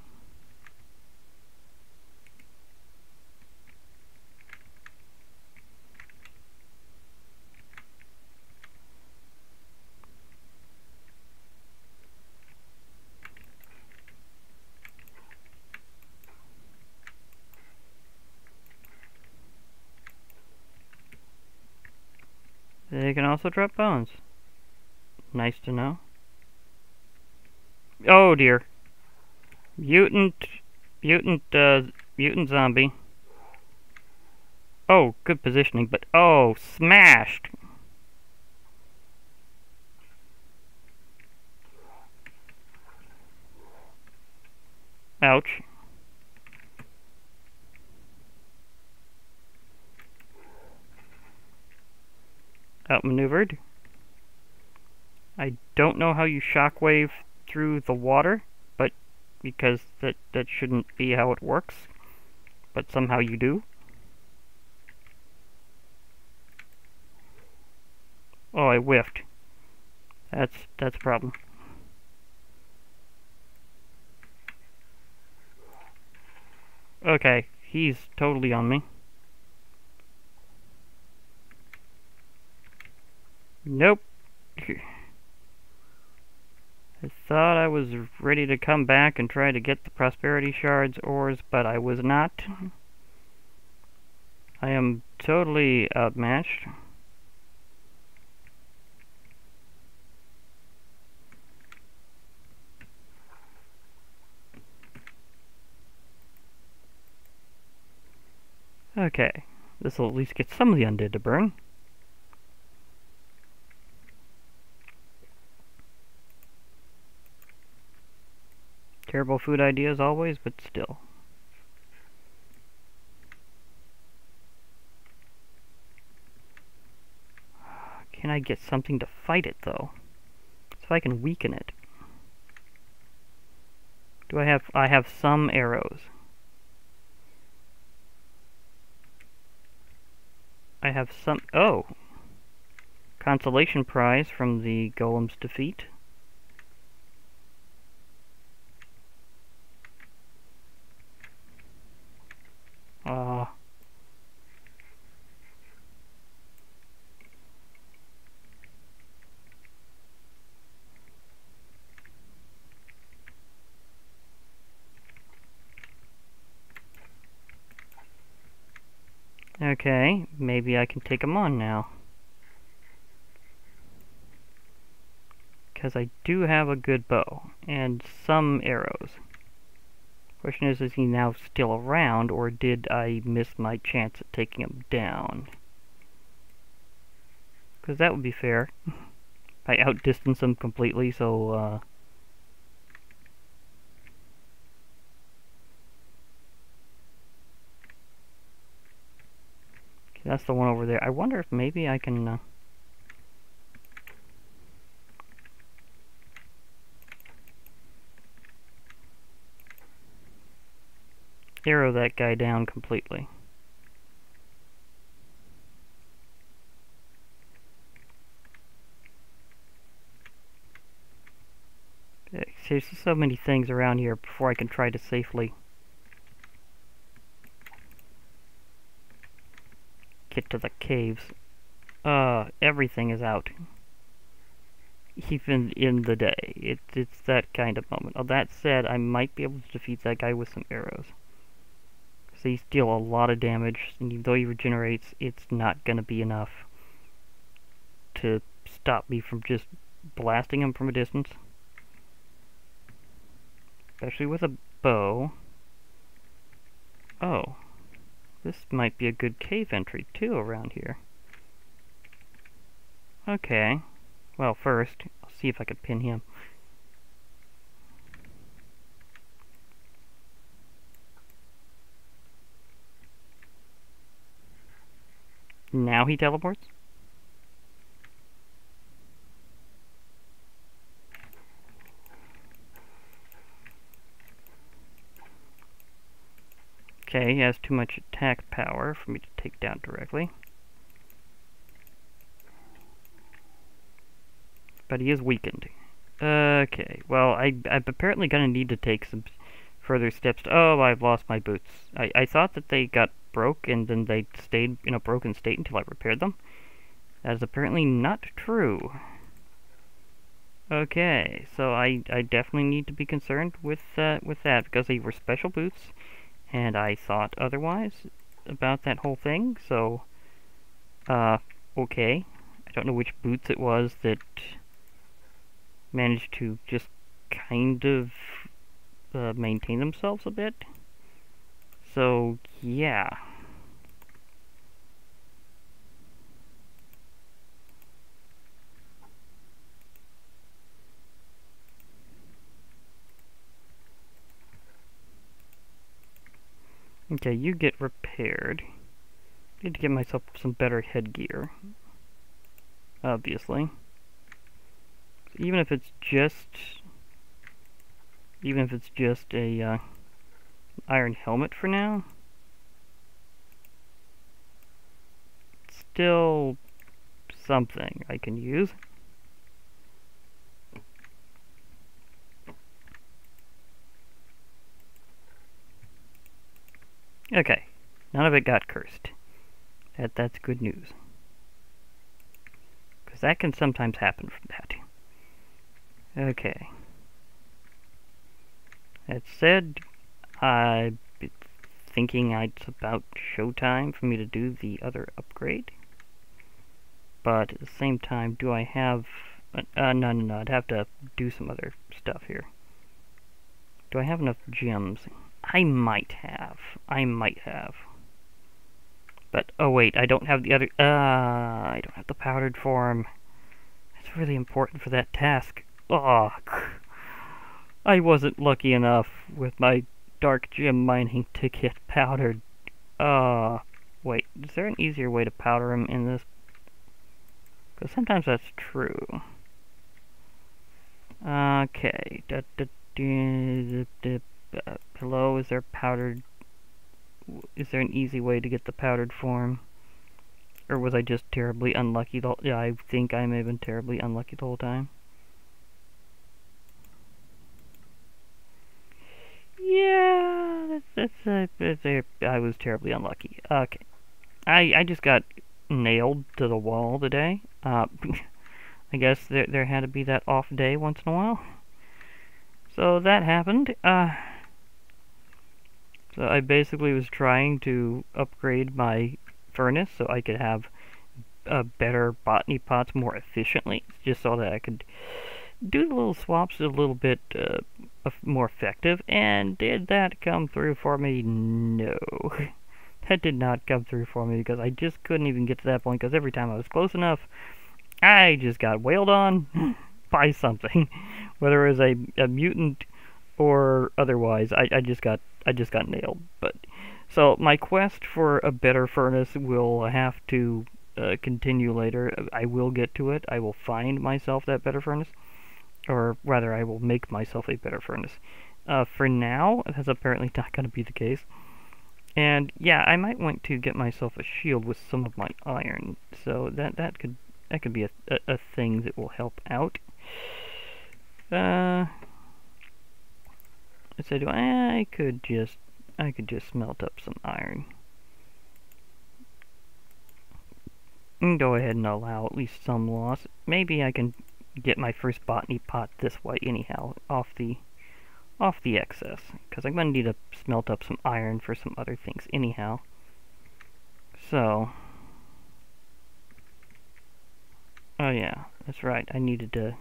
Speaker 1: They can also drop bones. Nice to know. Oh dear. Mutant, mutant, uh, mutant zombie. Oh, good positioning, but oh, smashed! Ouch. Outmaneuvered. I don't know how you shockwave through the water, but because that, that shouldn't be how it works, but somehow you do. Oh, I whiffed. That's that's a problem. Okay, he's totally on me. Nope. I thought I was ready to come back and try to get the Prosperity Shards ores, but I was not. I am totally outmatched. Okay, this will at least get some of the undead to burn. Terrible food ideas always, but still. Can I get something to fight it, though? So I can weaken it. Do I have... I have some arrows. I have some... Oh! Consolation prize from the golem's defeat. Uh, okay, maybe I can take them on now. Because I do have a good bow, and some arrows. Question is, is he now still around, or did I miss my chance at taking him down? Because that would be fair. I outdistance him completely, so, uh... that's the one over there. I wonder if maybe I can, uh... arrow that guy down completely. There's so many things around here before I can try to safely to the caves. Uh, everything is out. Even in the day. It, it's that kind of moment. Oh, that said, I might be able to defeat that guy with some arrows. So he's deal a lot of damage, and even though he regenerates, it's not going to be enough to stop me from just blasting him from a distance. Especially with a bow. Oh. This might be a good cave entry, too, around here. Okay. Well, first, I'll see if I can pin him. Now he teleports? He has too much attack power for me to take down directly. But he is weakened. Okay, well, I, I'm apparently going to need to take some further steps. To, oh, I've lost my boots. I, I thought that they got broke and then they stayed in a broken state until I repaired them. That is apparently not true. Okay, so I, I definitely need to be concerned with uh, with that because they were special boots and I thought otherwise about that whole thing, so, uh, okay. I don't know which boots it was that managed to just kind of uh, maintain themselves a bit. So, yeah. Okay, you get repaired. Need to get myself some better headgear. Obviously. Even if it's just... Even if it's just a uh, iron helmet for now. Still something I can use. Okay, none of it got cursed. That That's good news. Because that can sometimes happen from that. Okay. That said, I'm thinking it's about showtime for me to do the other upgrade. But at the same time, do I have... Uh, uh, no, no, no, I'd have to do some other stuff here. Do I have enough gems? I might have. I might have. But, oh wait, I don't have the other, uh, I don't have the powdered form. That's really important for that task. Oh, I wasn't lucky enough with my dark gem mining to get powdered. Uh, wait, is there an easier way to powder them in this? Because sometimes that's true. Okay. Da, da, da, uh, hello, is there powdered... Is there an easy way to get the powdered form? Or was I just terribly unlucky the Yeah, I think I may have been terribly unlucky the whole time. Yeah, that's, that's, that's, that's I was terribly unlucky. Okay. I, I just got nailed to the wall today. Uh, I guess there, there had to be that off day once in a while. So that happened. Uh, so I basically was trying to upgrade my furnace so I could have uh, better botany pots more efficiently, just so that I could do the little swaps a little bit uh, more effective. And did that come through for me? No. that did not come through for me because I just couldn't even get to that point because every time I was close enough, I just got wailed on by something. Whether it was a, a mutant or otherwise, I, I just got I just got nailed. But so my quest for a better furnace will have to uh, continue later. I will get to it. I will find myself that better furnace, or rather, I will make myself a better furnace. Uh, for now, that's apparently not going to be the case. And yeah, I might want to get myself a shield with some of my iron. So that that could that could be a, a, a thing that will help out. Uh, I said, I could just, I could just smelt up some iron. And go ahead and allow at least some loss. Maybe I can get my first botany pot this way anyhow, off the, off the excess. Because I'm going to need to smelt up some iron for some other things anyhow. So, oh yeah, that's right, I needed to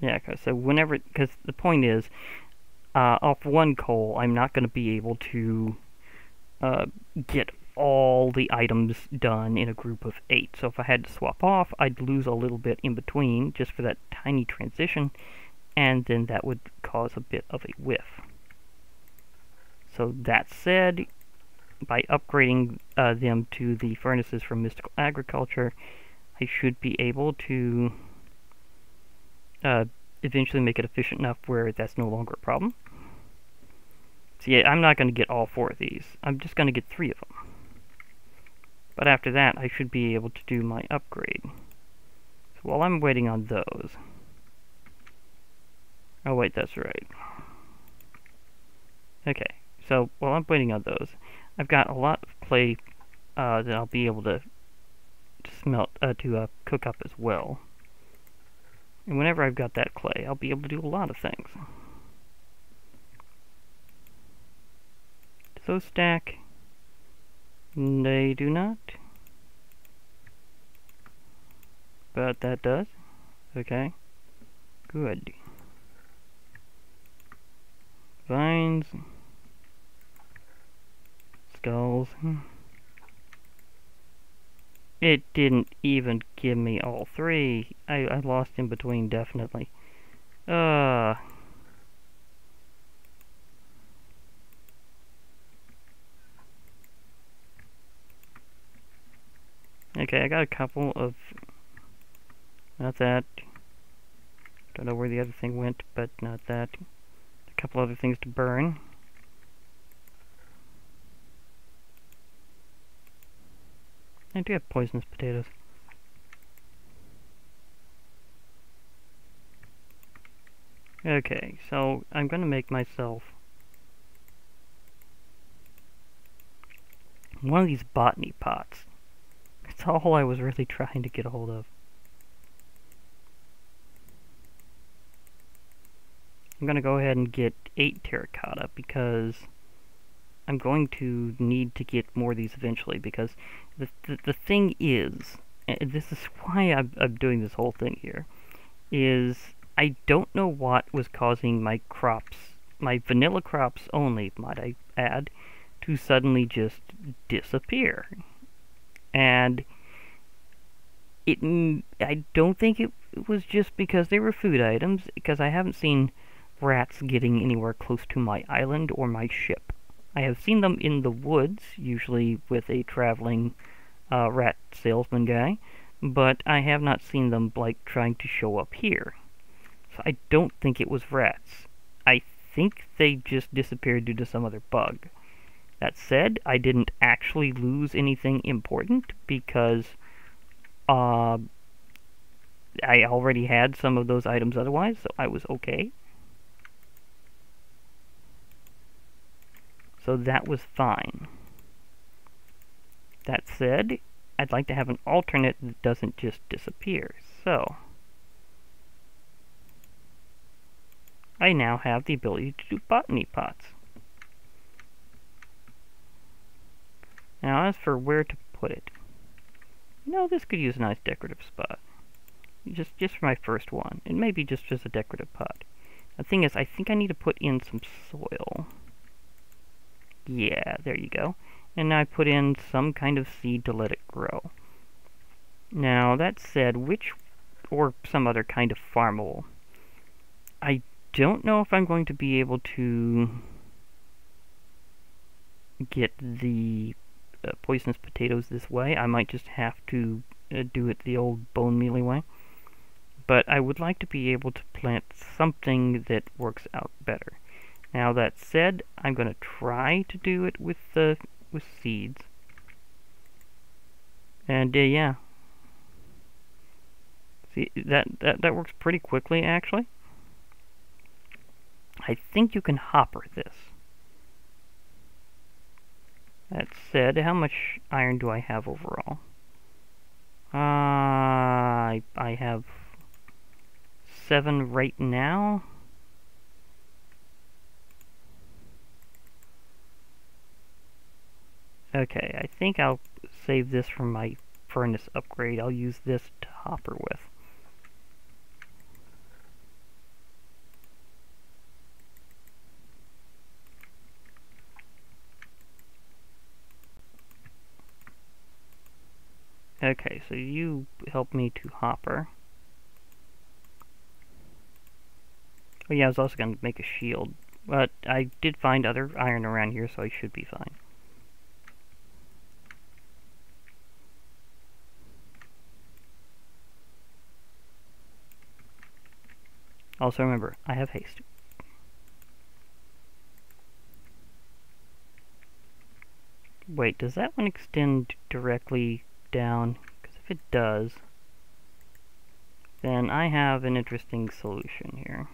Speaker 1: Yeah, cause so whenever, because the point is, uh, off one coal, I'm not going to be able to uh, get all the items done in a group of eight. So if I had to swap off, I'd lose a little bit in between just for that tiny transition, and then that would cause a bit of a whiff. So that said, by upgrading uh, them to the furnaces from Mystical Agriculture, I should be able to uh, eventually make it efficient enough where that's no longer a problem. So yeah, I'm not going to get all four of these. I'm just going to get three of them. But after that, I should be able to do my upgrade. So while I'm waiting on those... Oh wait, that's right. Okay, so while I'm waiting on those, I've got a lot of clay uh, that I'll be able to, smelt, uh, to uh, cook up as well. And whenever I've got that clay, I'll be able to do a lot of things. Those stack? They do not. But that does. Okay. Good. Vines. Skulls. It didn't even give me all three. I, I lost in between, definitely. Uh... Okay, I got a couple of... Not that. Don't know where the other thing went, but not that. A couple other things to burn. I do have poisonous potatoes. Okay, so I'm to make myself one of these botany pots. That's all I was really trying to get a hold of. I'm to go ahead and get 8 terracotta because I'm going to need to get more of these eventually because the, the, the thing is, this is why I'm, I'm doing this whole thing here, is I don't know what was causing my crops, my vanilla crops only, might I add, to suddenly just disappear. And it, I don't think it was just because they were food items, because I haven't seen rats getting anywhere close to my island or my ship. I have seen them in the woods, usually with a traveling uh, rat salesman guy, but I have not seen them, like, trying to show up here. So I don't think it was rats. I think they just disappeared due to some other bug. That said, I didn't actually lose anything important because uh, I already had some of those items otherwise, so I was okay. So that was fine. That said, I'd like to have an alternate that doesn't just disappear. So, I now have the ability to do botany pots. Now as for where to put it, you know, this could use a nice decorative spot. Just, just for my first one. It may be just as a decorative pot. The thing is, I think I need to put in some soil. Yeah, there you go. And I put in some kind of seed to let it grow. Now, that said, which, or some other kind of farmable, I don't know if I'm going to be able to get the uh, poisonous potatoes this way. I might just have to uh, do it the old bone mealy way. But I would like to be able to plant something that works out better. Now that said, I'm going to try to do it with the with seeds. And uh, yeah, See, that, that, that works pretty quickly, actually. I think you can hopper this. That said, how much iron do I have overall? Uh, I, I have seven right now. Okay, I think I'll save this for my furnace upgrade. I'll use this to hopper with. Okay, so you help me to hopper. Oh yeah, I was also going to make a shield. But I did find other iron around here, so I should be fine. Also remember, I have haste. Wait, does that one extend directly down? Because if it does, then I have an interesting solution here.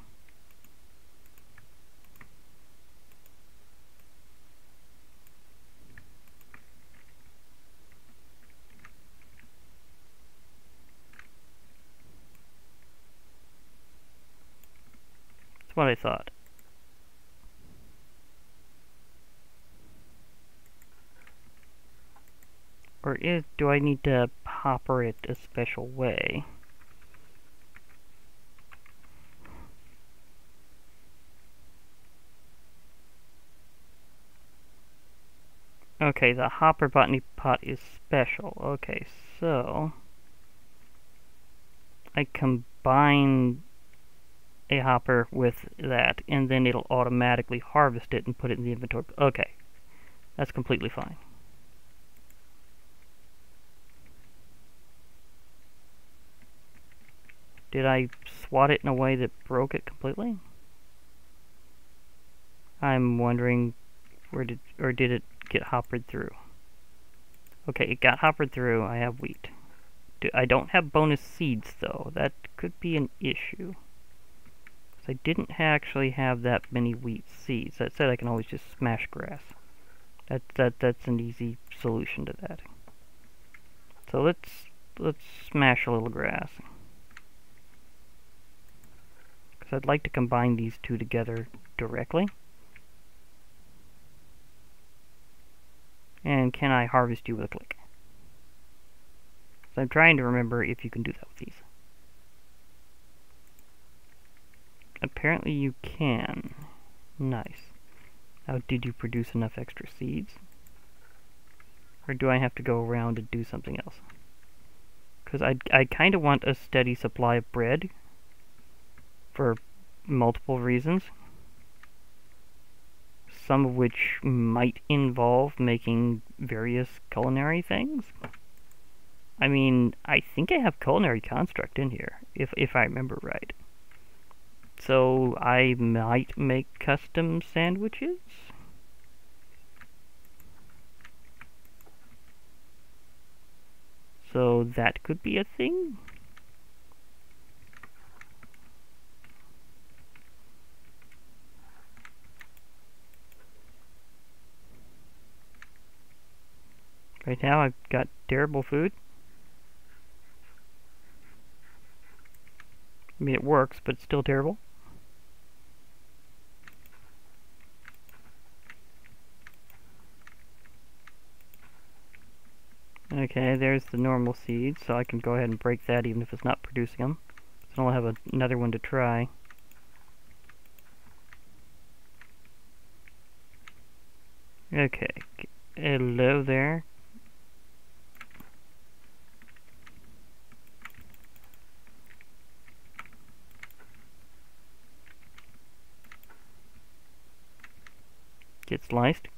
Speaker 1: What I thought. Or is, do I need to hopper it a special way? Okay, the hopper botany pot is special. Okay, so... I combine a hopper with that, and then it'll automatically harvest it and put it in the inventory. Okay, that's completely fine. Did I swat it in a way that broke it completely? I'm wondering where did or did it get hoppered through? Okay, it got hoppered through. I have wheat. I don't have bonus seeds though. That could be an issue. I didn't actually have that many wheat seeds. That said, I can always just smash grass. That that that's an easy solution to that. So let's let's smash a little grass. Because I'd like to combine these two together directly. And can I harvest you with a click? So I'm trying to remember if you can do that with these. Apparently you can. Nice. Now, did you produce enough extra seeds? Or do I have to go around and do something else? Because I, I kind of want a steady supply of bread for multiple reasons. Some of which might involve making various culinary things. I mean, I think I have culinary construct in here, if if I remember right. So I might make custom sandwiches? So that could be a thing? Right now I've got terrible food. I mean, it works, but it's still terrible. Okay, there's the normal seed, so I can go ahead and break that even if it's not producing them. So I'll have another one to try. Okay, hello there. Get sliced.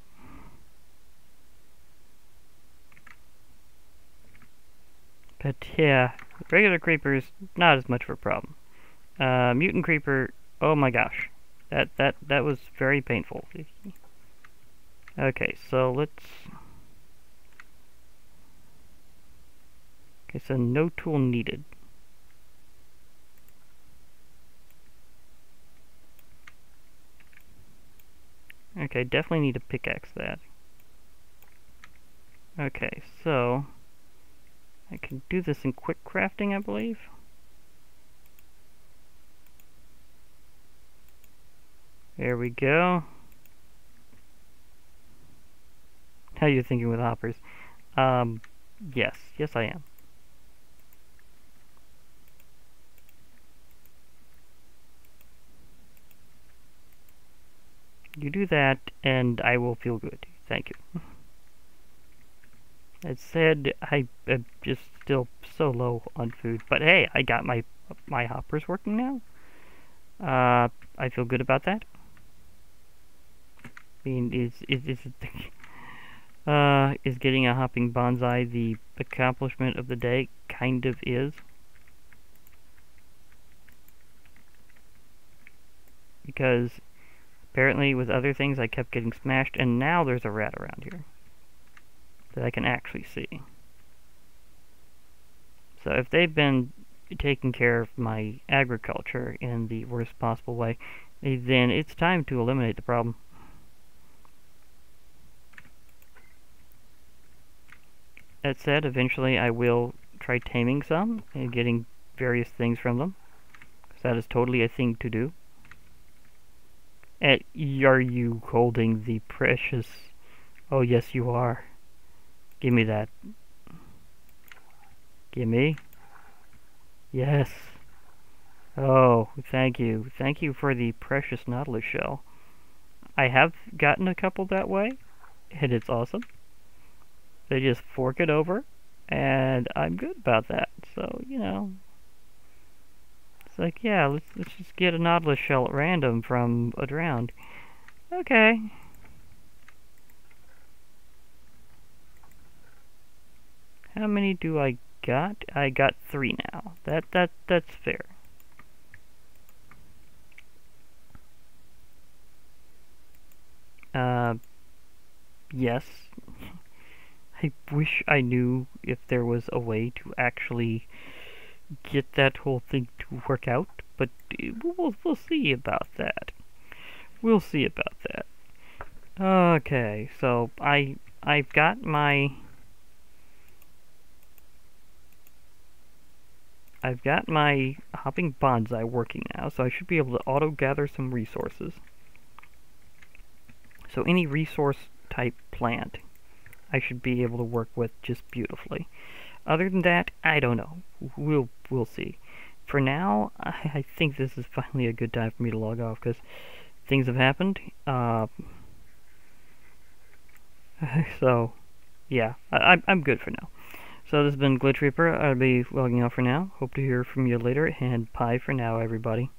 Speaker 1: But yeah, regular creepers, not as much of a problem. Uh, mutant creeper, oh my gosh. That, that, that was very painful. Okay, so let's... Okay, so no tool needed. Okay, definitely need to pickaxe that. Okay, so... I can do this in quick crafting, I believe. There we go. How you thinking with hoppers? Um, yes. Yes, I am. You do that, and I will feel good. Thank you. As said, I am just still so low on food. But hey, I got my my hoppers working now. Uh, I feel good about that. I mean, is is is uh is getting a hopping bonsai the accomplishment of the day? Kind of is. Because apparently with other things I kept getting smashed, and now there's a rat around here that I can actually see. So if they've been taking care of my agriculture in the worst possible way, then it's time to eliminate the problem. That said, eventually I will try taming some and getting various things from them. Because that is totally a thing to do. And are you holding the precious... Oh yes you are. Give me that. Give me. Yes. Oh, thank you. Thank you for the precious nautilus shell. I have gotten a couple that way, and it's awesome. They just fork it over, and I'm good about that. So, you know, it's like, yeah, let's, let's just get a nautilus shell at random from a drowned. Okay. How many do I got? I got three now. That that that's fair. Uh, yes. I wish I knew if there was a way to actually get that whole thing to work out, but we'll, we'll see about that. We'll see about that. Okay, so I I've got my I've got my hopping bonsai working now, so I should be able to auto-gather some resources. So any resource type plant, I should be able to work with just beautifully. Other than that, I don't know. We'll we'll see. For now, I, I think this is finally a good time for me to log off because things have happened. Uh, so, yeah, I, I'm good for now. So this has been Glitch Reaper. I'll be logging off for now. Hope to hear from you later, and bye for now, everybody.